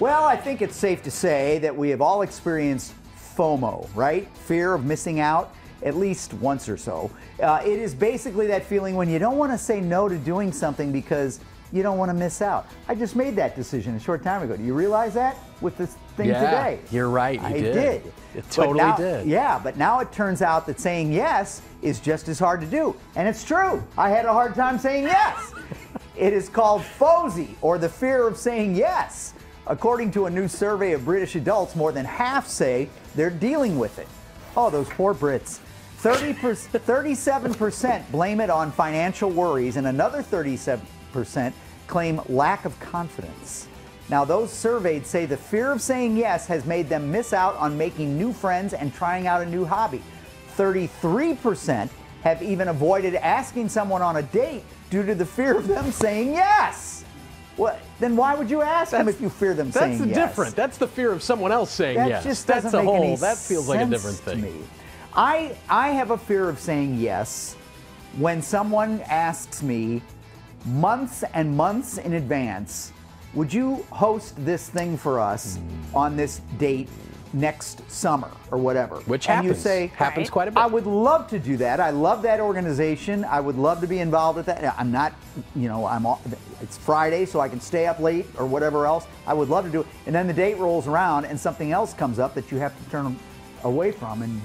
Well, I think it's safe to say that we have all experienced FOMO, right? Fear of missing out, at least once or so. Uh, it is basically that feeling when you don't want to say no to doing something because you don't want to miss out. I just made that decision a short time ago. Do you realize that with this thing yeah, today? You're right. You I did. did. It totally now- did. Yeah, but now it turns out that saying yes is just as hard to do. And it's true. I had a hard time saying yes. it is called FOSY, or the fear of saying yes. According to a new survey of British adults, more than half say they're dealing with it. Oh, those poor Brits. 30 37% blame it on financial worries, and another 37% claim lack of confidence. Now, those surveyed say the fear of saying yes has made them miss out on making new friends and trying out a new hobby. 33% have even avoided asking someone on a date due to the fear of them saying yes. Then why would you ask them if you fear them That's saying the yes? different. That's the fear of someone else saying That yes. just That's doesn't a make whole. that feels like a different to thing. me. I I have a fear of saying yes when someone asks me months and months in advance, would you host this thing for us Hmm. on this date next summer or whatever? Which and you happens. say Happens quite a bit. I would love to do that. I love that organization. I would love to be involved with that. I'm not, you know, I'm. all- It's Friday, so I can stay up late or whatever else. I would love to do it. And then the date rolls around, and something else comes up that you have to turn away from, and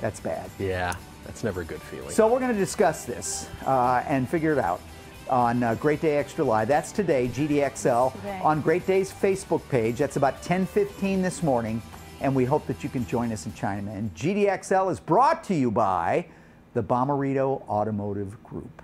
that's bad. Yeah, that's never a good feeling. So we're going to discuss this uh, and figure it out on uh, Great Day Extra Live. That's today, GDXL, Today. on Great Day's Facebook page. That's about 10:15 this morning, and we hope that you can join us in China. And GDXL is brought to you by the Bomarito Automotive Group.